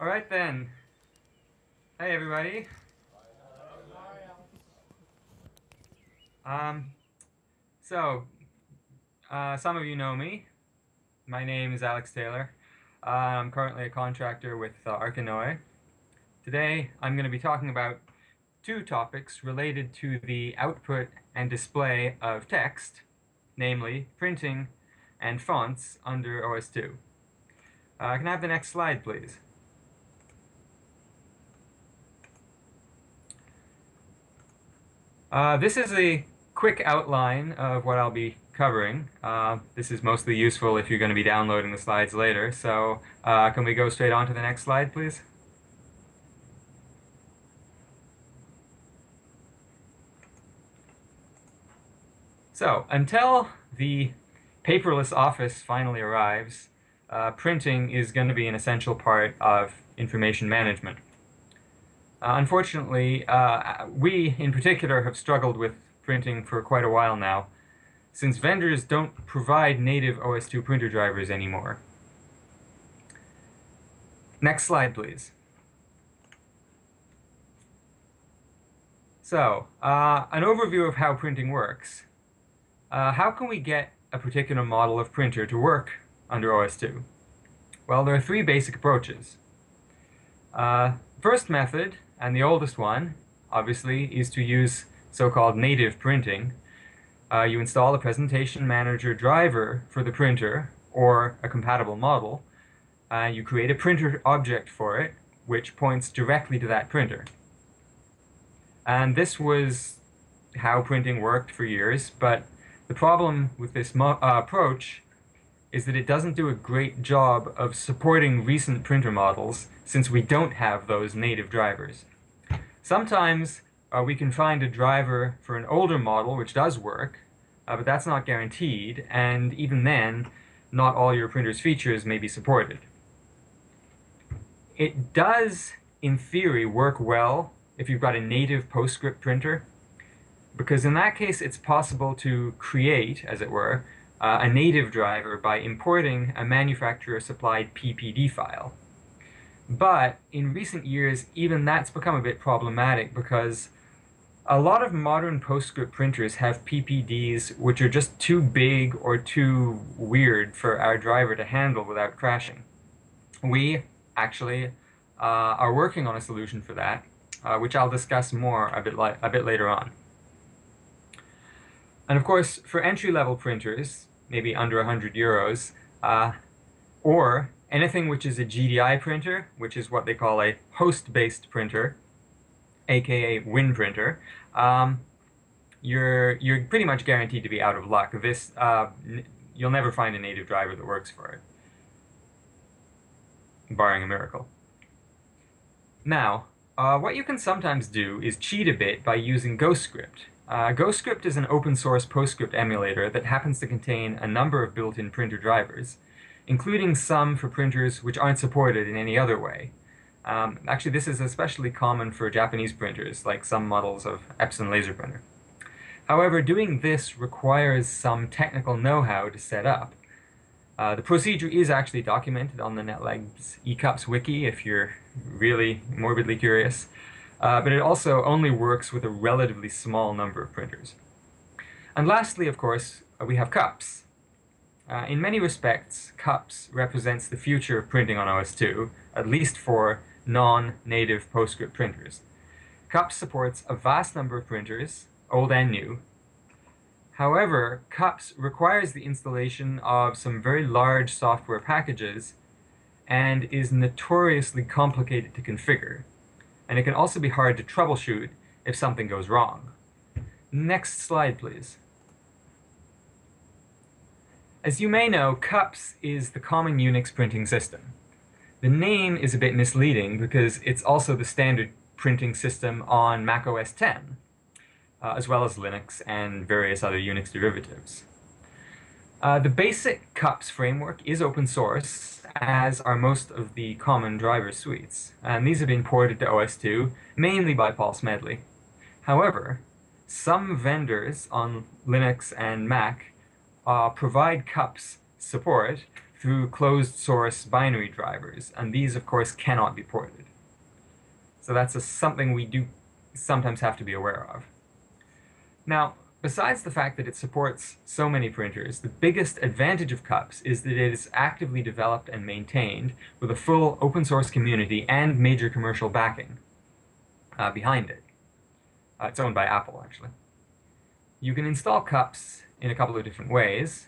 All right then. Hey everybody. Um, so, uh, some of you know me. My name is Alex Taylor. Uh, I'm currently a contractor with uh. Today, I'm going to be talking about two topics related to the output and display of text, namely printing and fonts under OS2. Uh, can I have the next slide, please? Uh, this is a quick outline of what I'll be covering. Uh, this is mostly useful if you're going to be downloading the slides later. So uh, can we go straight on to the next slide, please? So until the paperless office finally arrives, uh, printing is going to be an essential part of information management. Uh, unfortunately, uh, we in particular have struggled with printing for quite a while now, since vendors don't provide native OS2 printer drivers anymore. Next slide, please. So, uh, an overview of how printing works. Uh, how can we get a particular model of printer to work under OS2? Well, there are three basic approaches. Uh, first method, and the oldest one, obviously, is to use so-called native printing. Uh, you install a presentation manager driver for the printer, or a compatible model. Uh, you create a printer object for it, which points directly to that printer. And this was how printing worked for years, but the problem with this uh, approach is that it doesn't do a great job of supporting recent printer models since we don't have those native drivers. Sometimes uh, we can find a driver for an older model which does work, uh, but that's not guaranteed, and even then, not all your printer's features may be supported. It does, in theory, work well if you've got a native PostScript printer, because in that case it's possible to create, as it were, uh, a native driver by importing a manufacturer-supplied PPD file. But in recent years, even that's become a bit problematic because a lot of modern PostScript printers have PPDs which are just too big or too weird for our driver to handle without crashing. We actually uh, are working on a solution for that, uh, which I'll discuss more a bit, a bit later on. And of course, for entry-level printers, maybe under 100 euros, uh, or anything which is a GDI printer, which is what they call a host-based printer, aka Win printer, um, you're you're pretty much guaranteed to be out of luck. This uh, you'll never find a native driver that works for it, barring a miracle. Now, uh, what you can sometimes do is cheat a bit by using GhostScript. Uh, GhostScript is an open source PostScript emulator that happens to contain a number of built-in printer drivers, including some for printers which aren't supported in any other way. Um, actually, this is especially common for Japanese printers, like some models of Epson laser printer. However, doing this requires some technical know-how to set up. Uh, the procedure is actually documented on the NetLabs eCups wiki if you're really morbidly curious uh, but it also only works with a relatively small number of printers. And lastly, of course, uh, we have cups. Uh, in many respects, cups represents the future of printing on OS2, at least for non-native PostScript printers. Cups supports a vast number of printers, old and new. However, Cups requires the installation of some very large software packages and is notoriously complicated to configure and it can also be hard to troubleshoot if something goes wrong. Next slide, please. As you may know, CUPS is the common Unix printing system. The name is a bit misleading because it's also the standard printing system on Mac OS X, uh, as well as Linux and various other Unix derivatives. Uh, the basic CUPS framework is open source, as are most of the common driver suites, and these have been ported to OS2, mainly by Paul Smedley. However, some vendors on Linux and Mac uh, provide CUPS support through closed source binary drivers, and these, of course, cannot be ported. So that's a, something we do sometimes have to be aware of. Now, besides the fact that it supports so many printers, the biggest advantage of CUPS is that it is actively developed and maintained with a full open source community and major commercial backing uh, behind it. Uh, it's owned by Apple, actually. You can install CUPS in a couple of different ways.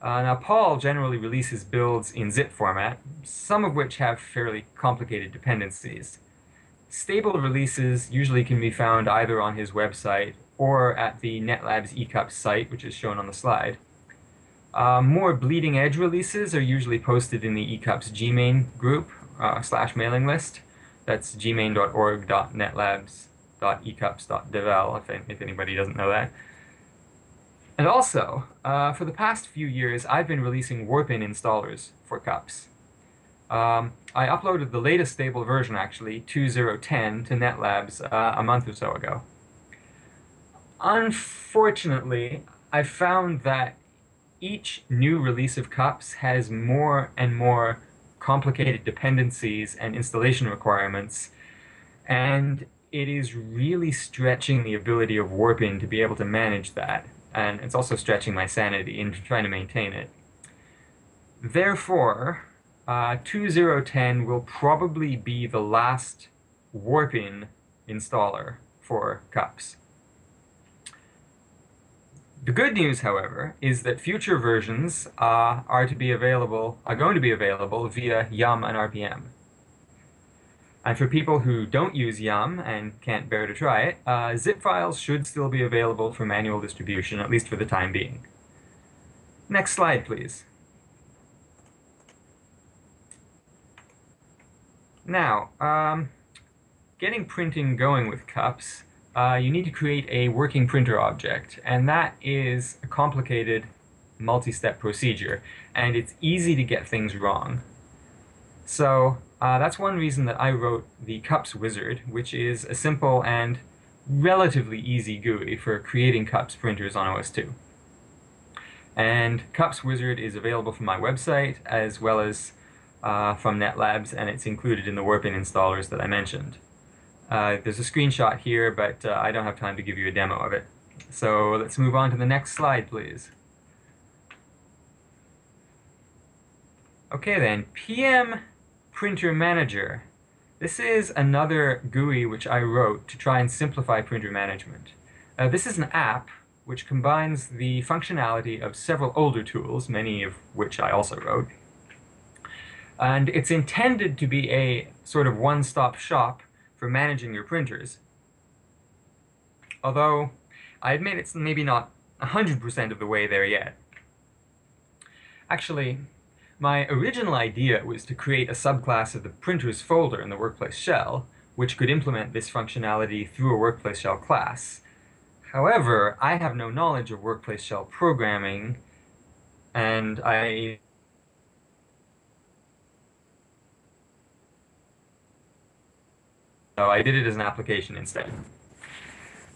Uh, now, Paul generally releases builds in zip format, some of which have fairly complicated dependencies. Stable releases usually can be found either on his website or at the NetLabs eCups site, which is shown on the slide. Uh, more bleeding edge releases are usually posted in the eCups Gmane group uh, slash mailing list. That's gmane.org.netlabs.ecups.devel, if, if anybody doesn't know that. And also, uh, for the past few years, I've been releasing Warpin installers for cups. Um, I uploaded the latest stable version, actually, 2010, to NetLabs uh, a month or so ago. Unfortunately, I found that each new release of cups has more and more complicated dependencies and installation requirements, and it is really stretching the ability of Warpin to be able to manage that and it's also stretching my sanity in trying to maintain it. Therefore, uh, 2010 will probably be the last Warpin installer for cups. The good news, however, is that future versions uh, are to be available, are going to be available via Yum and RPM. And for people who don't use Yum and can't bear to try it, uh, zip files should still be available for manual distribution, at least for the time being. Next slide, please. Now, um, getting printing going with cups, uh, you need to create a working printer object, and that is a complicated multi-step procedure, and it's easy to get things wrong. So uh, that's one reason that I wrote the Cups Wizard, which is a simple and relatively easy GUI for creating Cups printers on OS2. And Cups Wizard is available from my website as well as uh, from NetLabs, and it's included in the Warpin installers that I mentioned. Uh, there's a screenshot here, but uh, I don't have time to give you a demo of it. So let's move on to the next slide, please. Okay then, PM Printer Manager. This is another GUI which I wrote to try and simplify printer management. Uh, this is an app which combines the functionality of several older tools, many of which I also wrote. And it's intended to be a sort of one-stop shop for managing your printers. Although, I admit it's maybe not 100% of the way there yet. Actually, my original idea was to create a subclass of the printers folder in the workplace shell, which could implement this functionality through a workplace shell class. However, I have no knowledge of workplace shell programming, and I so I did it as an application instead.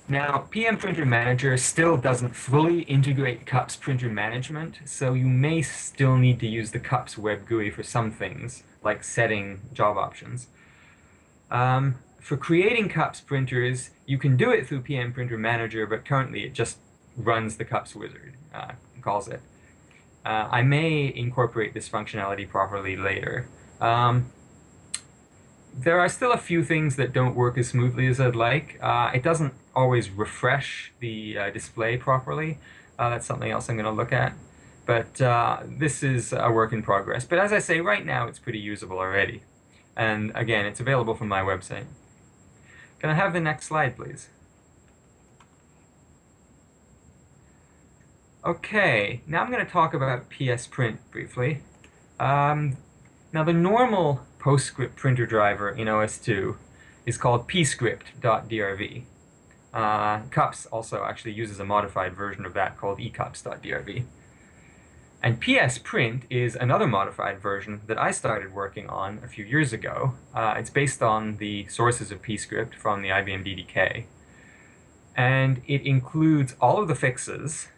Now, PM Printer Manager still doesn't fully integrate CUPS printer management, so you may still need to use the CUPS web GUI for some things, like setting job options. Um, for creating CUPS printers, you can do it through PM Printer Manager, but currently it just runs the CUPS wizard, uh, calls it. Uh, I may incorporate this functionality properly later. Um, there are still a few things that don't work as smoothly as I'd like. Uh, it doesn't always refresh the uh, display properly. Uh, that's something else I'm going to look at. But uh, this is a work in progress. But as I say, right now it's pretty usable already. And again, it's available from my website. Can I have the next slide, please? Okay, now I'm going to talk about PS Print briefly. Um, now the normal PostScript printer driver in OS2 is called pscript.drv. Uh, Cups also actually uses a modified version of that called ecups.drv. And psprint is another modified version that I started working on a few years ago. Uh, it's based on the sources of pscript from the IBM DDK. And it includes all of the fixes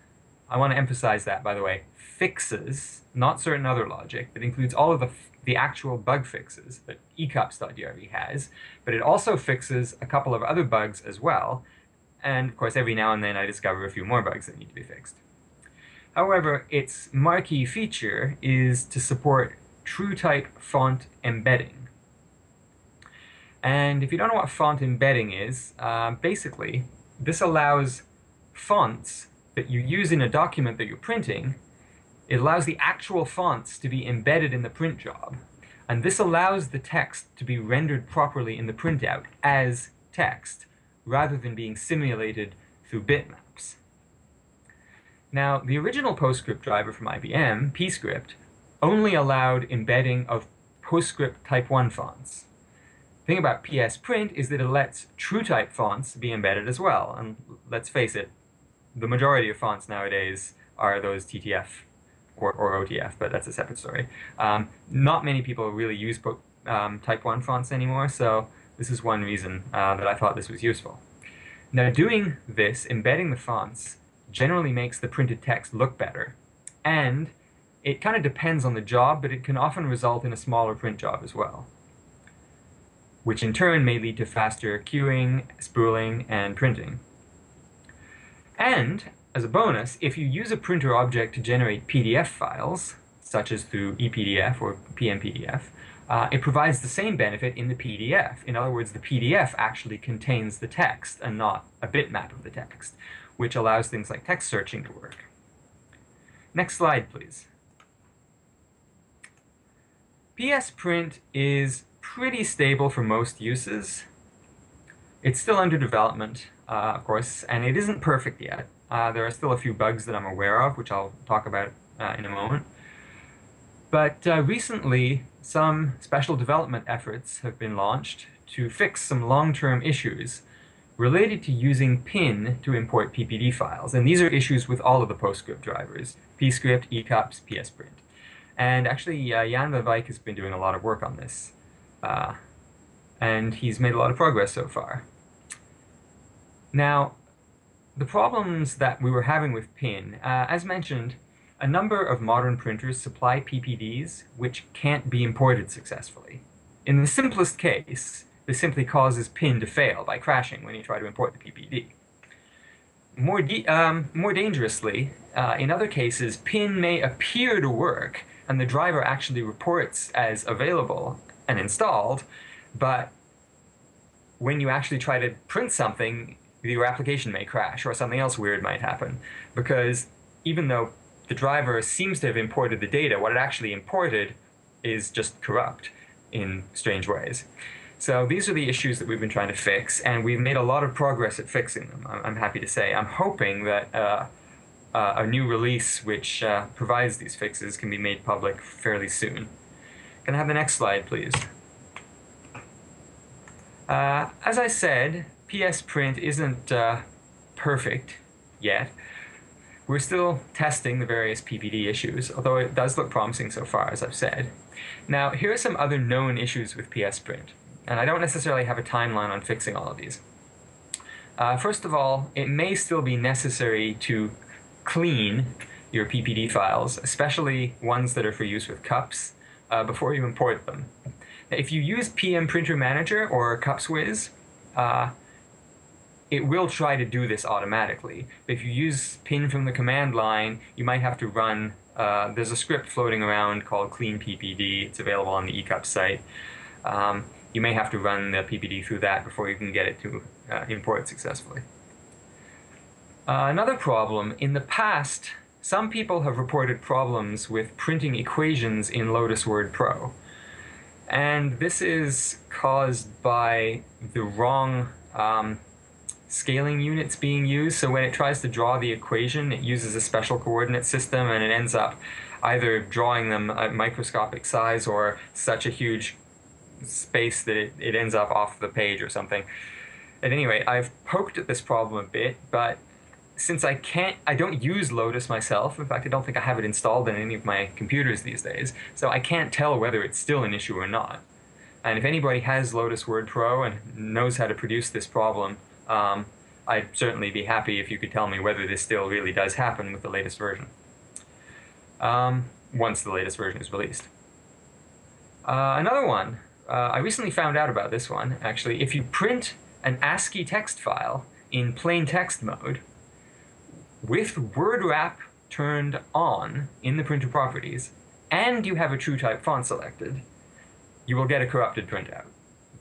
I want to emphasize that, by the way, fixes, not certain other logic, that includes all of the, the actual bug fixes that ecups.drv has, but it also fixes a couple of other bugs as well. And of course, every now and then I discover a few more bugs that need to be fixed. However, its marquee feature is to support TrueType font embedding. And if you don't know what font embedding is, uh, basically, this allows fonts that you use in a document that you're printing, it allows the actual fonts to be embedded in the print job. And this allows the text to be rendered properly in the printout as text, rather than being simulated through bitmaps. Now, the original PostScript driver from IBM, PScript, only allowed embedding of PostScript Type 1 fonts. The thing about PS Print is that it lets TrueType fonts be embedded as well, and let's face it, the majority of fonts nowadays are those TTF or, or OTF, but that's a separate story. Um, not many people really use um, Type 1 fonts anymore, so this is one reason uh, that I thought this was useful. Now doing this, embedding the fonts, generally makes the printed text look better, and it kind of depends on the job, but it can often result in a smaller print job as well, which in turn may lead to faster queuing, spooling, and printing. And, as a bonus, if you use a printer object to generate PDF files, such as through ePDF or PMPDF, uh, it provides the same benefit in the PDF. In other words, the PDF actually contains the text and not a bitmap of the text, which allows things like text searching to work. Next slide, please. PS Print is pretty stable for most uses. It's still under development, uh, of course, and it isn't perfect yet. Uh, there are still a few bugs that I'm aware of, which I'll talk about uh, in a moment. But uh, recently, some special development efforts have been launched to fix some long-term issues related to using pin to import PPD files. And these are issues with all of the PostScript drivers, pscript, ecups, psprint. And actually, uh, Jan van Wijk has been doing a lot of work on this. Uh, and he's made a lot of progress so far. Now, the problems that we were having with PIN, uh, as mentioned, a number of modern printers supply PPDs which can't be imported successfully. In the simplest case, this simply causes PIN to fail by crashing when you try to import the PPD. More, um, more dangerously, uh, in other cases, PIN may appear to work, and the driver actually reports as available and installed, but when you actually try to print something, your application may crash or something else weird might happen. Because even though the driver seems to have imported the data, what it actually imported is just corrupt in strange ways. So these are the issues that we've been trying to fix, and we've made a lot of progress at fixing them, I'm happy to say. I'm hoping that uh, uh, a new release which uh, provides these fixes can be made public fairly soon. Can I have the next slide, please? Uh, as I said, PS Print isn't uh, perfect yet. We're still testing the various PPD issues, although it does look promising so far, as I've said. Now, here are some other known issues with PS Print, and I don't necessarily have a timeline on fixing all of these. Uh, first of all, it may still be necessary to clean your PPD files, especially ones that are for use with cups, uh, before you import them. If you use PM Printer Manager or CupsWiz, uh, it will try to do this automatically. But if you use pin from the command line, you might have to run, uh, there's a script floating around called clean PPD. It's available on the eCup site. Um, you may have to run the PPD through that before you can get it to uh, import successfully. Uh, another problem, in the past, some people have reported problems with printing equations in Lotus Word Pro. And this is caused by the wrong um, scaling units being used. So when it tries to draw the equation, it uses a special coordinate system and it ends up either drawing them at microscopic size or such a huge space that it, it ends up off the page or something. At any rate, I've poked at this problem a bit, but since I can't, I don't use Lotus myself. In fact, I don't think I have it installed in any of my computers these days. So I can't tell whether it's still an issue or not. And if anybody has Lotus Word Pro and knows how to produce this problem, um, I'd certainly be happy if you could tell me whether this still really does happen with the latest version. Um, once the latest version is released. Uh, another one, uh, I recently found out about this one, actually. If you print an ASCII text file in plain text mode, with word wrap turned on in the printer properties, and you have a TrueType font selected, you will get a corrupted printout.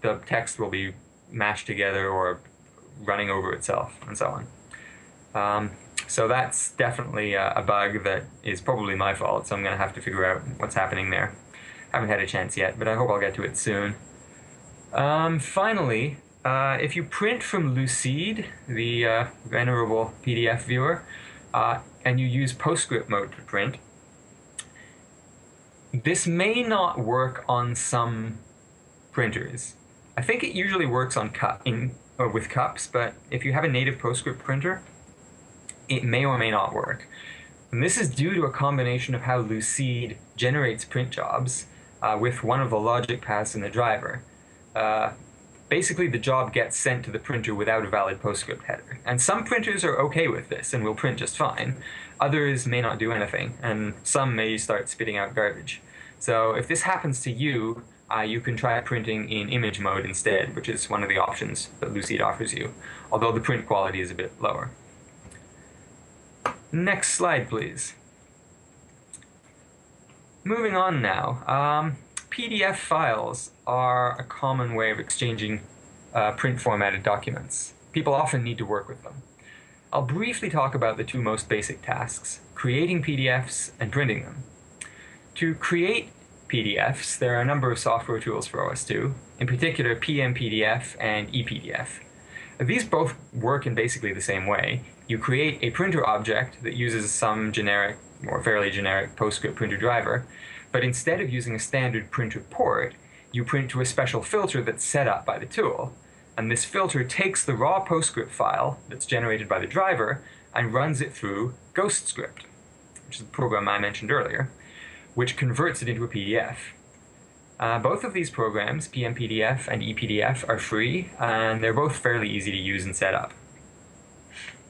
The text will be mashed together or running over itself, and so on. Um, so that's definitely a, a, bug that is probably my fault, so I'm going to have to figure out what's happening there. Haven't had a chance yet, but I hope I'll get to it soon. Um, finally, uh, if you print from Lucide, the uh, venerable PDF viewer, uh, and you use PostScript mode to print, this may not work on some printers. I think it usually works on cup in uh, with cups, but if you have a native PostScript printer, it may or may not work. And this is due to a combination of how Lucide generates print jobs uh, with one of the logic paths in the driver. Uh, basically, the job gets sent to the printer without a valid PostScript header. And some printers are okay with this and will print just fine. Others may not do anything, and some may start spitting out garbage. So if this happens to you, uh, you can try printing in image mode instead, which is one of the options that Lucide offers you, although the print quality is a bit lower. Next slide, please. Moving on now. Um, PDF files are a common way of exchanging uh, print formatted documents. People often need to work with them. I'll briefly talk about the two most basic tasks, creating PDFs and printing them. To create PDFs, there are a number of software tools for OS2, in particular PMPDF and ePDF. These both work in basically the same way. You create a printer object that uses some generic, or fairly generic PostScript printer driver, but instead of using a standard printer port, you print to a special filter that's set up by the tool. And this filter takes the raw PostScript file that's generated by the driver and runs it through GhostScript, which is the program I mentioned earlier which converts it into a PDF. Uh, both of these programs, PMPDF and ePDF, are free, and they're both fairly easy to use and set up.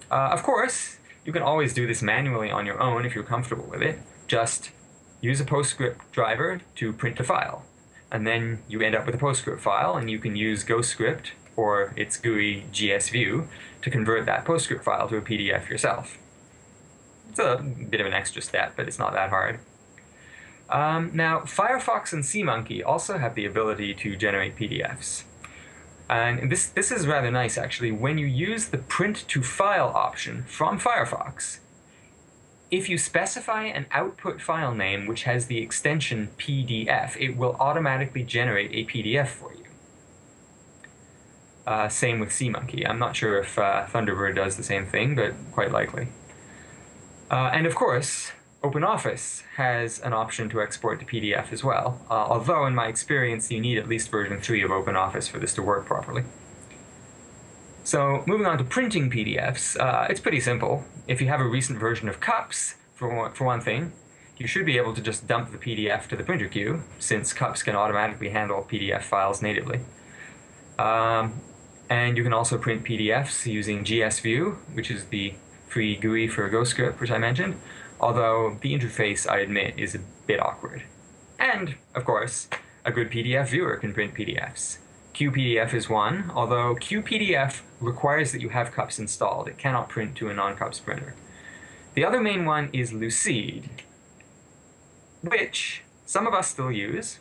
Uh, of course, you can always do this manually on your own if you're comfortable with it. Just use a PostScript driver to print a file, and then you end up with a PostScript file, and you can use GhostScript or its GUI GSView to convert that PostScript file to a PDF yourself. It's a bit of an extra step, but it's not that hard. Um, now, Firefox and SeaMonkey also have the ability to generate PDFs. And this, this is rather nice, actually. When you use the print to file option from Firefox, if you specify an output file name which has the extension PDF, it will automatically generate a PDF for you. Uh, same with SeaMonkey. I'm not sure if uh, Thunderbird does the same thing, but quite likely. Uh, and of course, OpenOffice has an option to export to PDF as well, uh, although in my experience you need at least version 3 of OpenOffice for this to work properly. So moving on to printing PDFs, uh, it's pretty simple. If you have a recent version of Cups, for one, for one thing, you should be able to just dump the PDF to the printer queue, since Cups can automatically handle PDF files natively. Um, and you can also print PDFs using GSView, which is the free GUI for GhostScript, which I mentioned, although the interface, I admit, is a bit awkward. And, of course, a good PDF viewer can print PDFs. QPDF is one, although QPDF requires that you have cups installed. It cannot print to a non-cups printer. The other main one is Lucide, which some of us still use,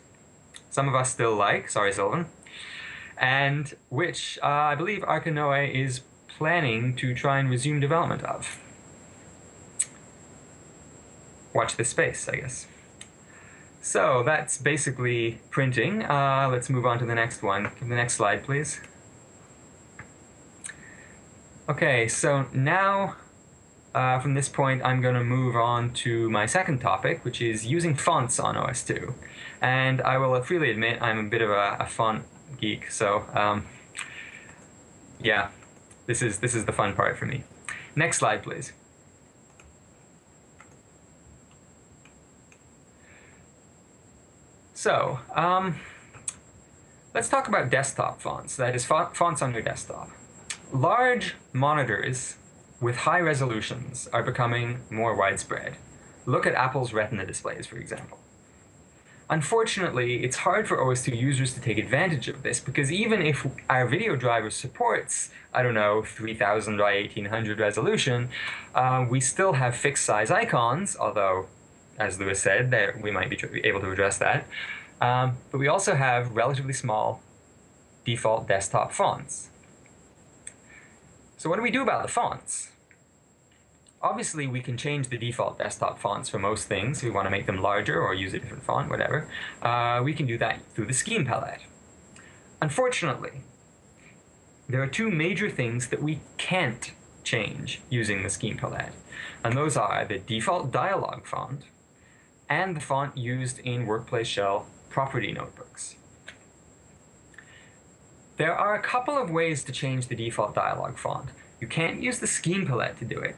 some of us still like, sorry Silvan, and which uh, I believe Arca Noae is planning to try and resume development of watch this space, I guess. So that's basically printing. Uh, let's move on to the next one. The next slide, please. Okay, so now uh, from this point I'm going to move on to my second topic, which is using fonts on OS2. And I will freely admit I'm a bit of a, a font geek, so um, yeah, this is, this is the fun part for me. Next slide, please. So, um, let's talk about desktop fonts, that is fonts on your desktop. Large monitors with high resolutions are becoming more widespread. Look at Apple's Retina displays, for example. Unfortunately, it's hard for OS2 users to take advantage of this because even if our video driver supports, I don't know, 3000 by 1800 resolution, uh, we still have fixed size icons, although, as Lewis said, there, we might be able to address that. Um, but we also have relatively small default desktop fonts. So what do we do about the fonts? Obviously, we can change the default desktop fonts for most things. We want to make them larger or use a different font, whatever. Uh, we can do that through the scheme palette. Unfortunately, there are two major things that we can't change using the scheme palette. And those are the default dialog font and the font used in Workplace Shell property notebooks. There are a couple of ways to change the default dialog font. You can't use the scheme palette to do it.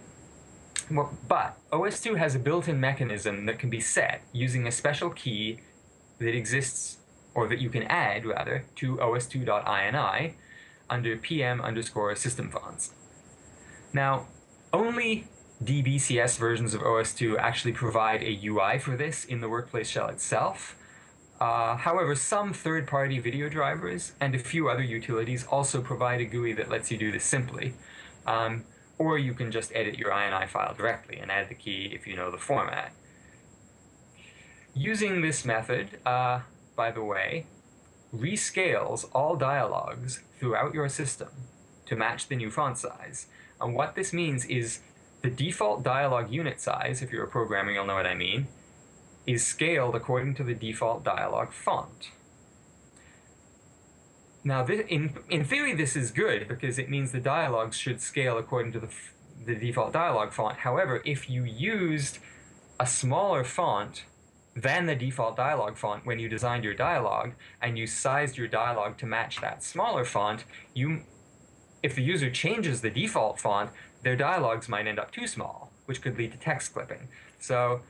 But OS2 has a built-in mechanism that can be set using a special key that exists, or that you can add, rather, to os2.ini under pm underscore system fonts. Now, only DBCS versions of OS2 actually provide a UI for this in the workplace shell itself. Uh, however, some third-party video drivers and a few other utilities also provide a GUI that lets you do this simply. Um, or you can just edit your INI file directly and add the key if you know the format. Using this method, uh, by the way, rescales all dialogues throughout your system to match the new font size. And what this means is the default dialog unit size, if you're a programmer you'll know what I mean, is scaled according to the default dialog font. Now, this, in, in theory, this is good because it means the dialogues should scale according to the, the default dialog font. However, if you used a smaller font than the default dialog font when you designed your dialog and you sized your dialog to match that smaller font, you, if the user changes the default font, their dialogues might end up too small, which could lead to text clipping. So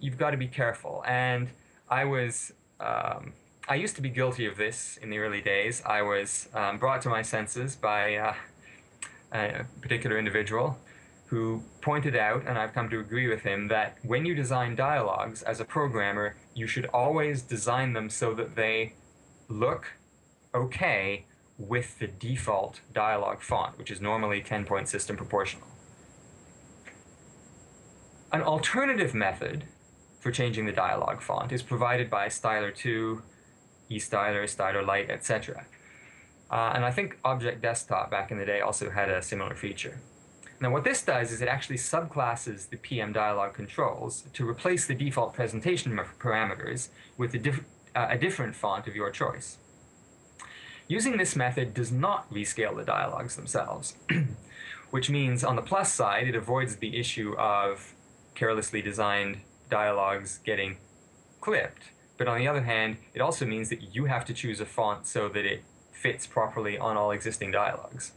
you've got to be careful. And I was um, I used to be guilty of this in the early days. I was um, brought to my senses by uh, a particular individual who pointed out, and I've come to agree with him, that when you design dialogues as a programmer, you should always design them so that they look okay with the default dialog font, which is normally 10-point system proportional. An alternative method for changing the dialog font is provided by Styler2 eStyler, Styler Lite, etc. Uh, and I think Object Desktop back in the day also had a similar feature. Now what this does is it actually subclasses the PM dialog controls to replace the default presentation parameters with a, diff uh, a different font of your choice. Using this method does not rescale the dialogues themselves, which means on the plus side it avoids the issue of carelessly designed dialogues getting clipped but on the other hand, it also means that you have to choose a font so that it fits properly on all existing dialogues.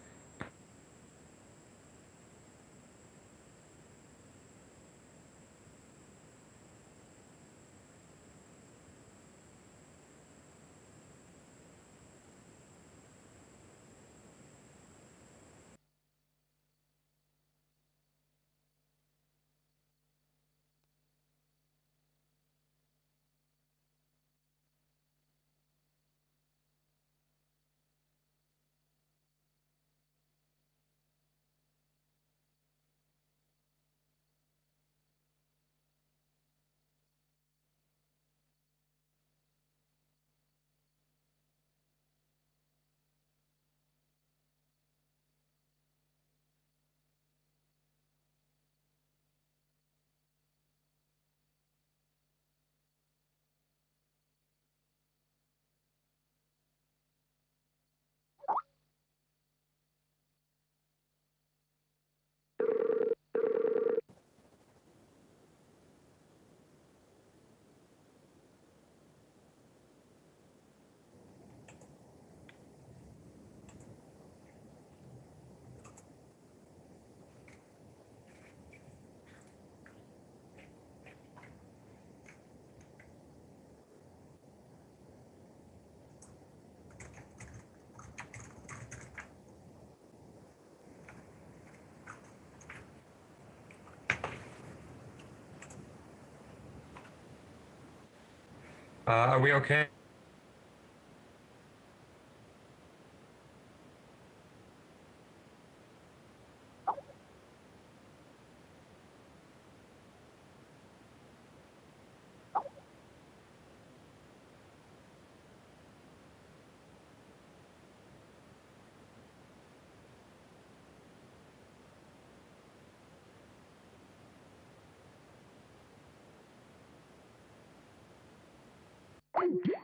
Uh, are we okay? one.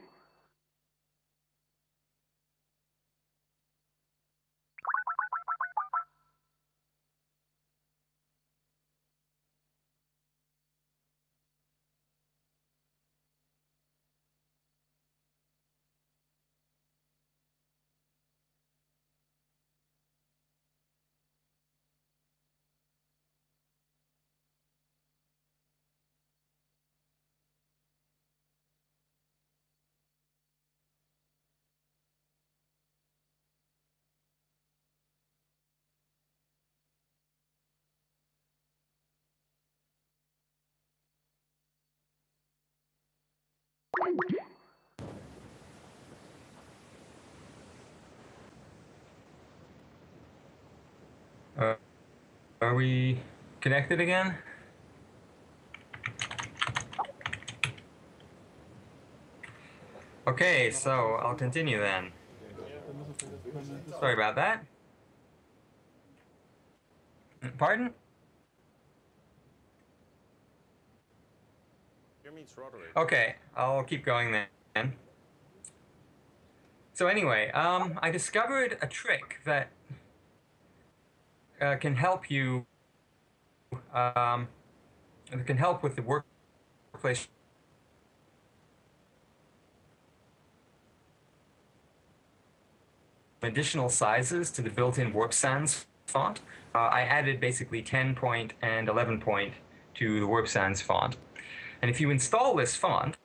Uh, are we connected again? Okay, so I'll continue then. Sorry about that. Pardon? Here meets Roderick. Okay, I'll keep going then. So anyway, um, I discovered a trick that uh, can help you. Um, can help with the workplace additional sizes to the built-in Warp Sans font. Uh, I added basically 10 point and 11 point to the Warp Sans font. And if you install this font,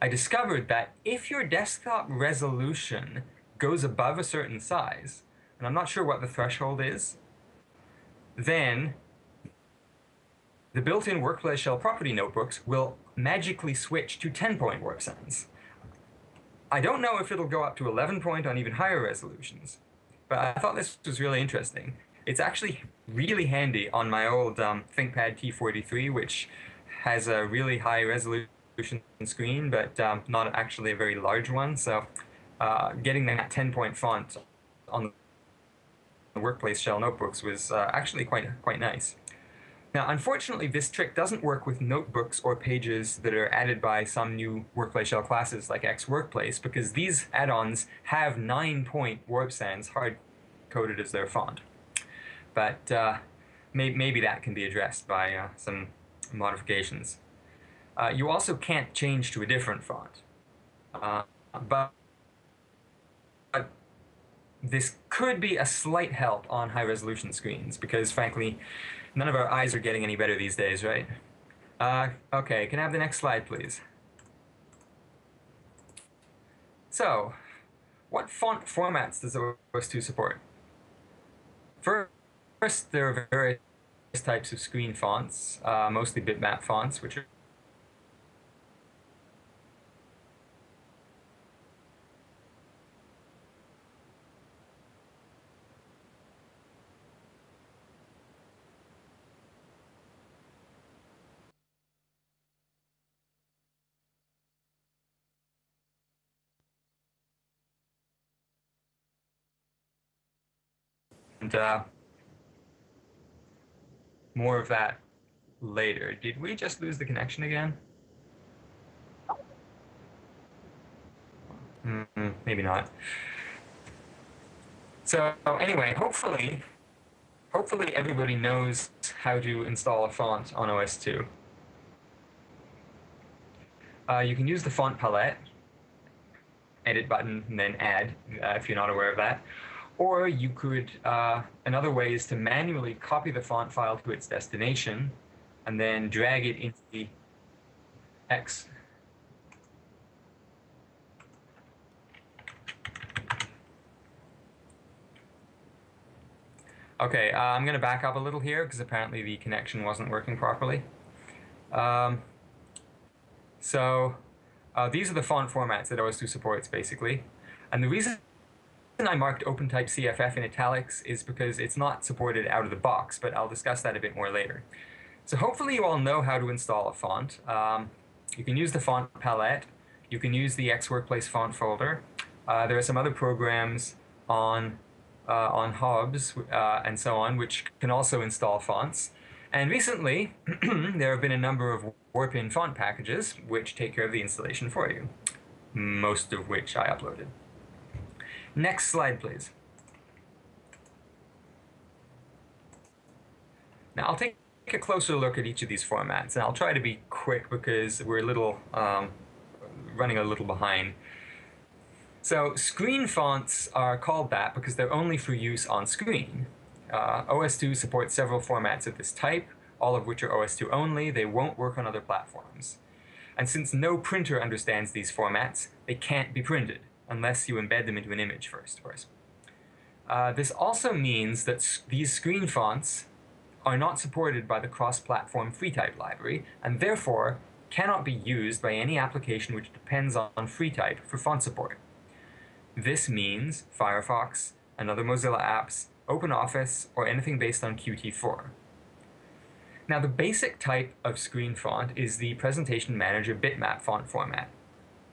I discovered that if your desktop resolution goes above a certain size, and I'm not sure what the threshold is, then the built-in Workplace Shell property notebooks will magically switch to 10-point Warp Sans. I don't know if it'll go up to 11 point on even higher resolutions, but I thought this was really interesting. It's actually really handy on my old um, ThinkPad T43, which has a really high resolution screen, but um, not actually a very large one. So uh, getting that 10 point font on the workplace shell notebooks was uh, actually quite quite nice. Now, unfortunately, this trick doesn't work with notebooks or pages that are added by some new Workplace Shell classes like XWorkplace, because these add-ons have 9-point Warp Sans hard-coded as their font. But uh, may maybe that can be addressed by uh, some modifications. Uh, you also can't change to a different font. Uh, but this could be a slight help on high resolution screens because frankly, none of our eyes are getting any better these days, right? Uh, okay, can I have the next slide, please? So, what font formats does OS2 support? First, there are various types of screen fonts, uh, mostly bitmap fonts, which are and uh, more of that later. Did we just lose the connection again? Mm, maybe not. So anyway, hopefully, hopefully everybody knows how to install a font on OS2. Uh, you can use the font palette, edit button, and then add, uh, if you're not aware of that. Or you could, uh, another way is to manually copy the font file to its destination and then drag it into the X. Okay, uh, I'm going to back up a little here because apparently the connection wasn't working properly. Um, so, Uh, these are the font formats that OS2 supports, basically. And the reason I marked OpenType CFF in italics is because it's not supported out of the box, but I'll discuss that a bit more later. So hopefully you all know how to install a font. Um, you can use the font palette. You can use the XWorkplace font folder. Uh, there are some other programs on uh, on Hobbes uh, and so on, which can also install fonts. And recently, there have been a number of WarpIN font packages which take care of the installation for you, most of which I uploaded. Next slide, please. Now I'll take a closer look at each of these formats, and I'll try to be quick because we're a little um, running a little behind. So screen fonts are called that because they're only for use on screen. Uh, OS2 supports several formats of this type, all of which are OS2 only. They won't work on other platforms. And since no printer understands these formats, they can't be printed unless you embed them into an image first, of course. Uh, this also means that these screen fonts are not supported by the cross-platform FreeType library, and therefore cannot be used by any application which depends on FreeType for font support. This means Firefox and other Mozilla apps, OpenOffice, or anything based on Qt4. Now the basic type of screen font is the Presentation Manager bitmap font format.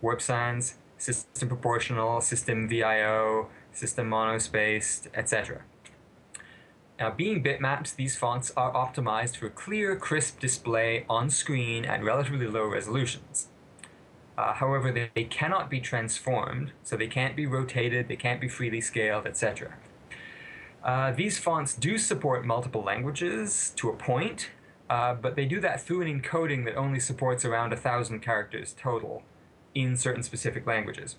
Warp Sans, System Proportional, System VIO, System Monospaced, etc. Now, being bitmaps, these fonts are optimized for clear, crisp display on screen at relatively low resolutions. Uh, however, they, they, cannot be transformed, so they can't be rotated, they can't be freely scaled, etc. Uh, these fonts do support multiple languages to a point, uh, but they do that through an encoding that only supports around a thousand characters total in certain specific languages.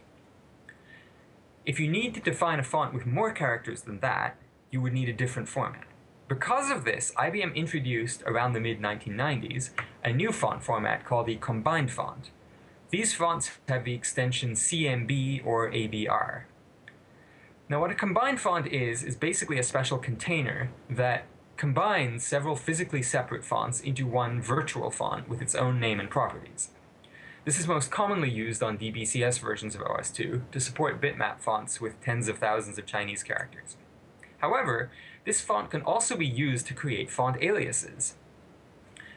If you need to define a font with more characters than that, you would need a different format. Because of this, IBM introduced around the mid-1990s a new font format called the combined font. These fonts have the extension CMB or ABR. Now what a combined font is, is basically a special container that combines several physically separate fonts into one virtual font with its own name and properties. This is most commonly used on DBCS versions of OS2 to support bitmap fonts with tens of thousands of Chinese characters. However, this font can also be used to create font aliases.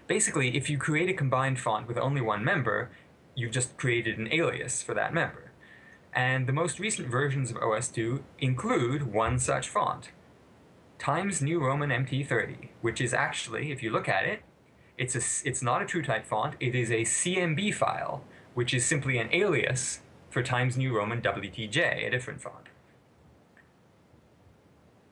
Basically, if you create a combined font with only one member, you've just created an alias for that member. And the most recent versions of OS2 include one such font, Times New Roman MT30, which is actually, if you look at it, it's, a, it's not a TrueType font, it is a CMB file, which is simply an alias for Times New Roman WTJ, a different font.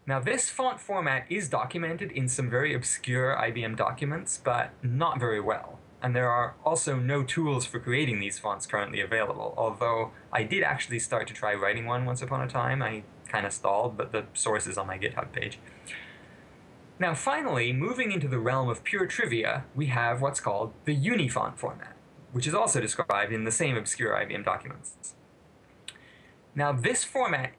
Now this font format is documented in some very obscure IBM documents, but not very well. And there are also no tools for creating these fonts currently available, although I did actually start to try writing one once upon a time. I kind of stalled, but the source is on my GitHub page. Now finally, moving into the realm of pure trivia, we have what's called the Unifont format, which is also described in the same obscure IBM documents. Now this format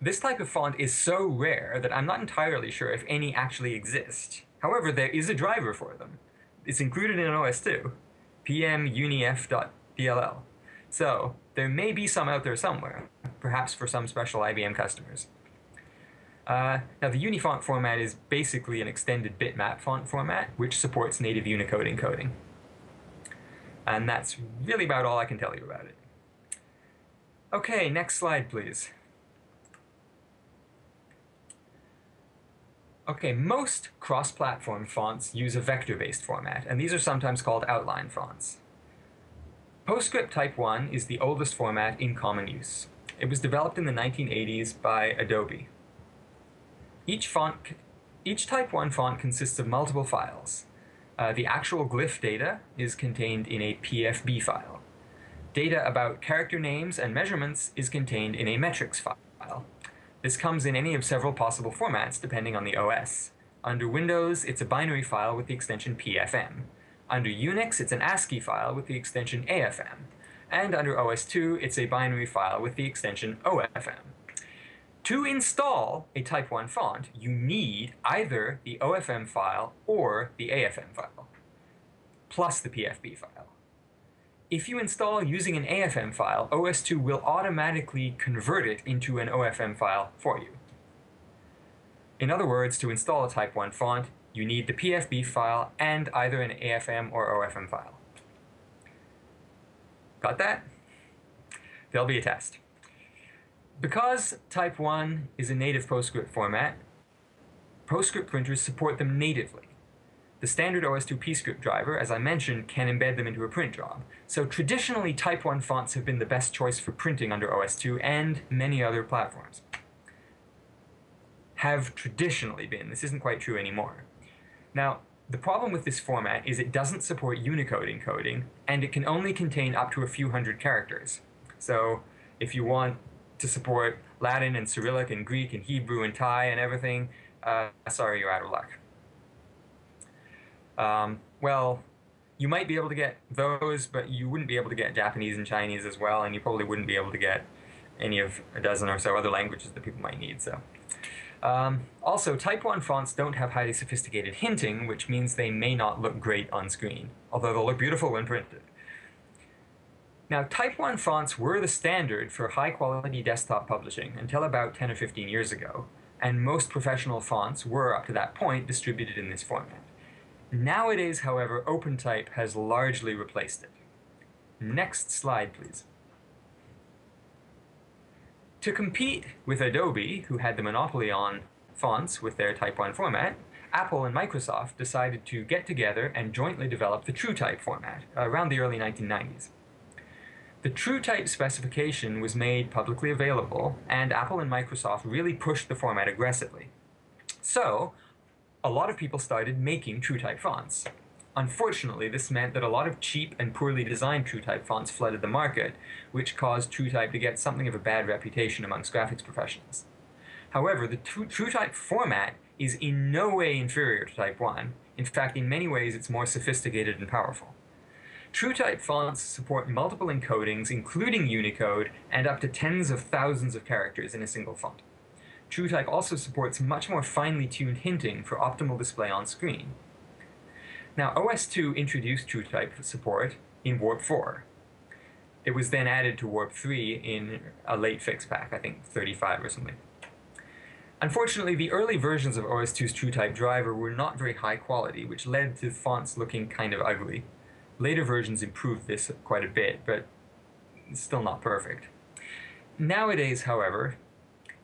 this type of font is so rare that I'm not entirely sure if any actually exist. However, there is a driver for them. It's included in OS2, pmunif.dll. So, there may be some out there somewhere, perhaps for some special IBM customers. Uh, now, the Unifont format is basically an extended bitmap font format, which supports native Unicode encoding. And that's really about all I can tell you about it. Okay, next slide, please. Okay, most cross-platform fonts use a vector-based format, and these are sometimes called outline fonts. PostScript Type 1 is the oldest format in common use. It was developed in the 1980s by Adobe. Each font, each Type 1 font consists of multiple files. Uh, the actual glyph data is contained in a PFB file. Data about character names and measurements is contained in a metrics file. This comes in any of several possible formats depending on the OS. Under Windows, it's a binary file with the extension PFM. Under Unix, it's an ASCII file with the extension AFM. And under OS2, it's a binary file with the extension OFM. To install a Type 1 font, you need either the OFM file or the AFM file, plus the PFB file. if you install using an AFM file, OS2 will automatically convert it into an OFM file for you. In other words, to install a Type 1 font, you need the PFB file and either an AFM or OFM file. Got that? There'll be a test. Because Type 1 is a native PostScript format, PostScript printers support them natively. The standard OS2 pscript driver, as I mentioned, can embed them into a print job. So traditionally, Type 1 fonts have been the best choice for printing under OS2 and many other platforms. Have traditionally been. This isn't quite true anymore. Now, the problem with this format is it doesn't support Unicode encoding, and it can only contain up to a few hundred characters. So if you want to support Latin and Cyrillic and Greek and Hebrew and Thai and everything, uh, sorry, you're out of luck. Um, well, you might be able to get those, but you wouldn't be able to get Japanese and Chinese as well, and you probably wouldn't be able to get any of a dozen or so other languages that people might need. So, um, also, Type 1 fonts don't have highly sophisticated hinting, which means they may not look great on screen, although they'll look beautiful when printed. Now, Type 1 fonts were the standard for high quality desktop publishing until about 10 or 15 years ago, and most professional fonts were, up to that point, distributed in this format. Nowadays, however, OpenType has largely replaced it. Next slide, please. To compete with Adobe, who had the monopoly on fonts with their Type 1 format, Apple and Microsoft decided to get together and jointly develop the TrueType format around the early 1990s. The TrueType specification was made publicly available, and Apple and Microsoft really pushed the format aggressively. So, a lot of people started making TrueType fonts. Unfortunately, this meant that a lot of cheap and poorly designed TrueType fonts flooded the market, which caused TrueType to get something of a bad reputation amongst graphics professionals. However, the TrueType format is in no way inferior to Type 1. In fact, in many ways, it's more sophisticated and powerful. TrueType fonts support multiple encodings, including Unicode, and up to tens of thousands of characters in a single font. TrueType also supports much more finely tuned hinting for optimal display on screen. Now, OS2 introduced TrueType support in Warp 4. It was then added to Warp 3 in a late fix pack, I think 35 or something. Unfortunately, the early versions of OS2's TrueType driver were not very high quality, which led to fonts looking kind of ugly. Later versions improved this quite a bit, but it's still not perfect. Nowadays, however,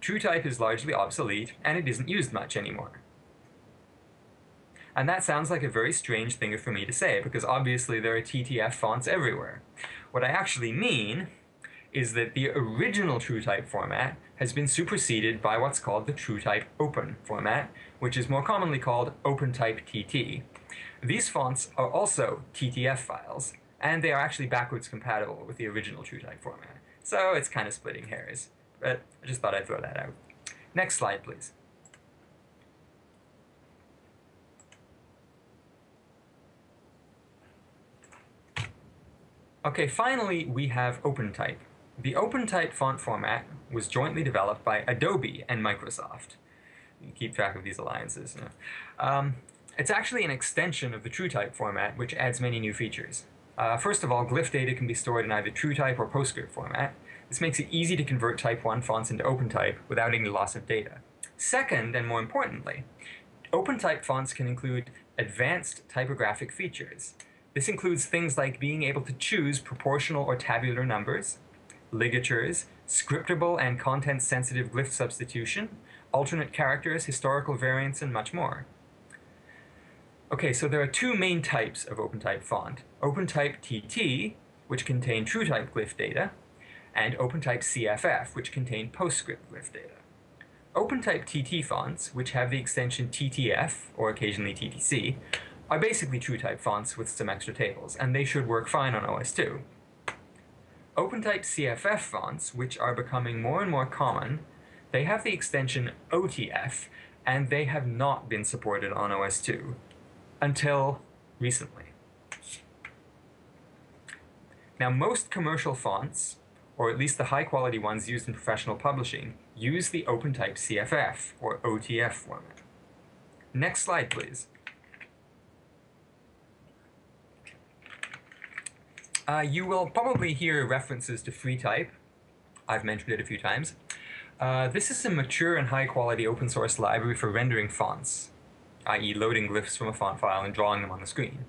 TrueType is largely obsolete, and it isn't used much anymore. And that sounds like a very strange thing for me to say, because obviously there are TTF fonts everywhere. What I actually mean is that the original TrueType format has been superseded by what's called the TrueType Open format, which is more commonly called OpenType TT. These fonts are also TTF files, and they are actually backwards compatible with the original TrueType format. So it's kind of splitting hairs. But I just thought I'd throw that out. Next slide, please. Okay, finally, we have OpenType. The OpenType font format was jointly developed by Adobe and Microsoft. You keep track of these alliances. Um, it's actually an extension of the TrueType format, which adds many new features. Uh, first of all, glyph data can be stored in either TrueType or PostScript format. This makes it easy to convert Type 1 fonts into OpenType without any loss of data. Second, and more importantly, OpenType fonts can include advanced typographic features. This includes things like being able to choose proportional or tabular numbers, ligatures, scriptable and content-sensitive glyph substitution, alternate characters, historical variants, and much more. Okay, so there are two main types of OpenType font. OpenType TT, which contain TrueType glyph data, and OpenType CFF, which contain PostScript glyph data. OpenType TT fonts, which have the extension TTF, or occasionally TTC, are basically TrueType fonts with some extra tables, and they should work fine on OS2. OpenType CFF fonts, which are becoming more and more common, they have the extension OTF, and they have not been supported on OS2 until recently. Now, most commercial fonts or at least the high quality ones used in professional publishing, use the OpenType CFF, or OTF format. Next slide, please. Uh, you will probably hear references to FreeType. I've mentioned it a few times. Uh, this is a mature and high quality open source library for rendering fonts, i.e., loading glyphs from a font file and drawing them on the screen.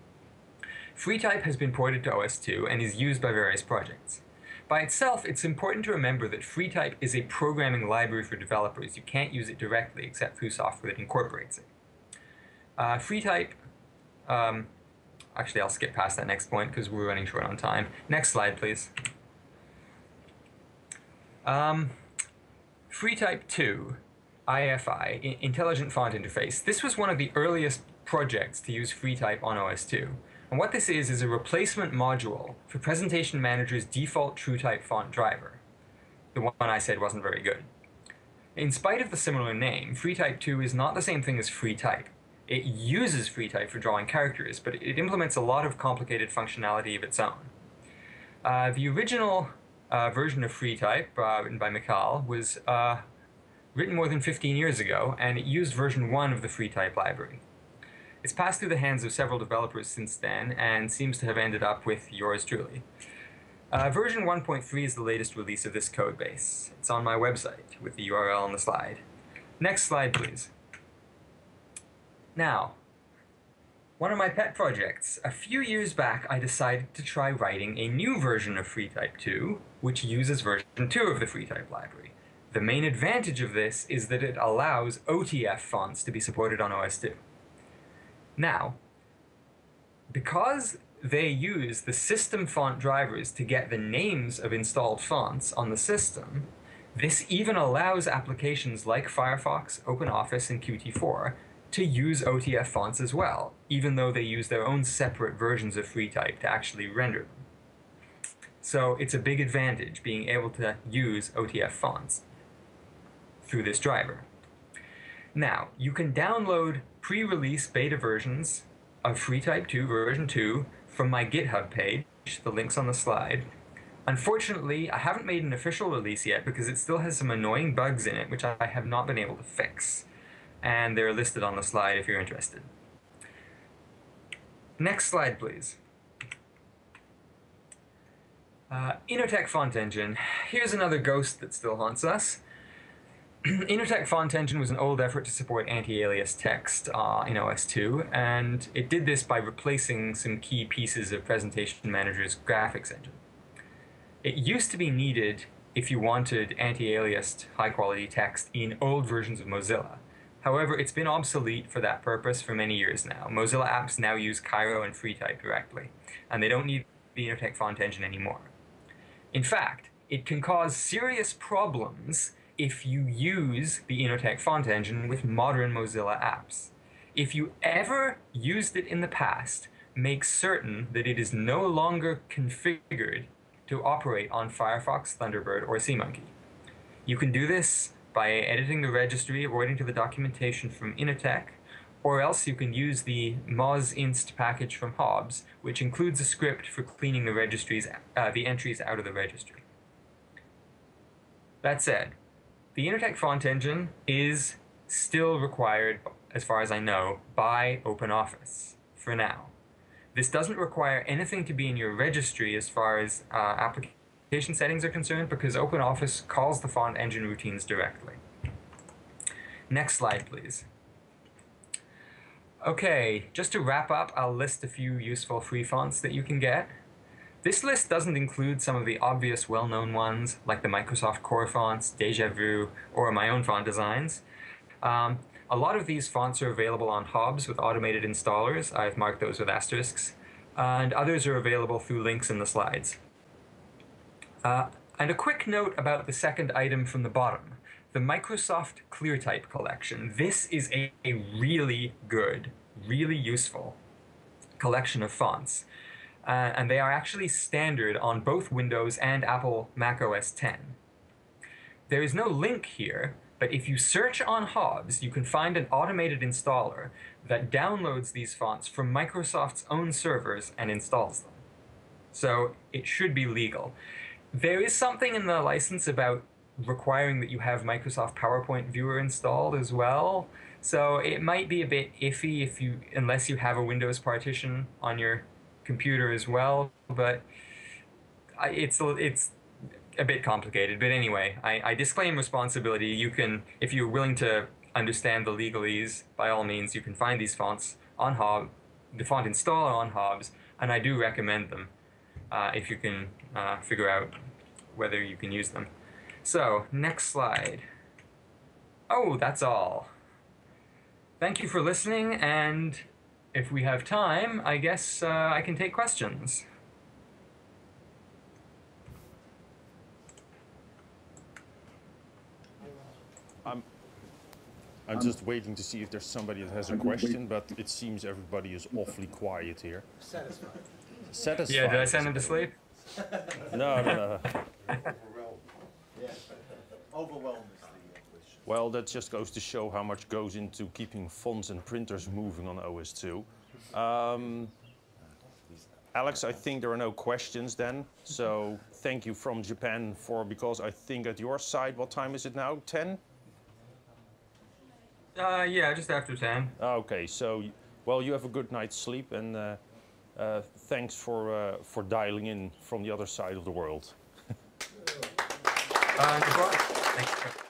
FreeType has been ported to OS2 and is used by various projects. By itself, it's important to remember that FreeType is a programming library for developers. You can't use it directly except through software that incorporates it. Uh, FreeType, um, actually I'll skip past that next point because we're running short on time. Next slide, please. Um, FreeType 2, IFI, Intelligent Font Interface. This was one of the earliest projects to use FreeType on OS2. And what this is, is a replacement module for Presentation Manager's default TrueType font driver. The one I said wasn't very good. In spite of the similar name, FreeType 2 is not the same thing as FreeType. It uses FreeType for drawing characters, but it implements a lot of complicated functionality of its own. Uh, the original uh, version of FreeType, uh, written by Mikhail, was uh, written more than 15 years ago, and it used version 1 of the FreeType library. It's passed through the hands of several developers since then and seems to have ended up with yours truly. Uh, version 1.3 is the latest release of this code base. It's on my website with the URL on the slide. Next slide, please. Now, one of my pet projects. A few years back, I decided to try writing a new version of FreeType 2, which uses version 2 of the FreeType library. The main advantage of this is that it allows OTF fonts to be supported on OS 2. Now, because they use the system font drivers to get the names of installed fonts on the system, this even allows applications like Firefox, OpenOffice, and Qt4 to use OTF fonts as well, even though they use their own separate versions of FreeType to actually render them. So it's a big advantage being able to use OTF fonts through this driver. Now, you can download pre-release beta versions of FreeType 2 version 2 from my GitHub page. The link's on the slide. Unfortunately, I haven't made an official release yet because it still has some annoying bugs in it which I have not been able to fix. And they're listed on the slide if you're interested. Next slide, please. Uh, Font Engine. Here's another ghost that still haunts us. Innotek Font Engine was an old effort to support anti-alias text uh, in OS2, and it did this by replacing some key pieces of Presentation Manager's graphics engine. It used to be needed if you wanted anti-aliased high-quality text in old versions of Mozilla. However, it's been obsolete for that purpose for many years now. Mozilla apps now use Cairo and FreeType directly, and they don't need the Innotek Font Engine anymore. In fact, it can cause serious problems if you use the Innotek font engine with modern Mozilla apps. If you ever used it in the past, make certain that it is no longer configured to operate on Firefox, Thunderbird, or SeaMonkey. You can do this by editing the registry according to the documentation from Innotek, or else you can use the mozinst package from Hobbes, which includes a script for cleaning the registries, uh, the entries out of the registry. That said, the Innotek font engine is still required, as far as I know, by OpenOffice for now. This doesn't require anything to be in your registry as far as uh, application settings are concerned because OpenOffice calls the font engine routines directly. Next slide, please. Okay, just to wrap up, I'll list a few useful free fonts that you can get. This list doesn't include some of the obvious well-known ones, like the Microsoft Core fonts, DejaVu, or my own font designs. Um, a lot of these fonts are available on Hobbes with automated installers. I've marked those with asterisks. and others are available through links in the slides. Uh, and a quick note about the second item from the bottom, the Microsoft ClearType collection. This is a, a really good, really useful collection of fonts uh, and they are actually standard on both Windows and Apple Mac OS X. There is no link here, but if you search on Hobbes, you can find an automated installer that downloads these fonts from Microsoft's own servers and installs them. So it should be legal. There is something in the license about requiring that you have Microsoft PowerPoint Viewer installed as well. So it might be a bit iffy if you unless you have a Windows partition on your computer as well, but I, it's it's a bit complicated, but anyway, I, I disclaim responsibility. You can, if you're willing to understand the legalese, by all means, you can find these fonts on Hob, the font installer on Hobbes, and I do recommend them uh, if you can uh, figure out whether you can use them. So, next slide. Oh, that's all. Thank you for listening, and if we have time, I guess uh, I can take questions. I'm just waiting to see if there's somebody that has a question, but it seems everybody is awfully quiet here. Satisfied. Satisfied. Yeah, did I send him to sleep? No, no, no. Overwhelmed. Yeah. Overwhelmed is the uh, question. Well, that just goes to show how much goes into keeping fonts and printers moving on OS2. Um, Alex, I think there are no questions then. So thank you from Japan for, because I think at your side, what time is it now? 10? Uh, yeah, just after 10. Okay, so, well, you have a good night's sleep and uh, uh, thanks for, uh, for dialing in from the other side of the world.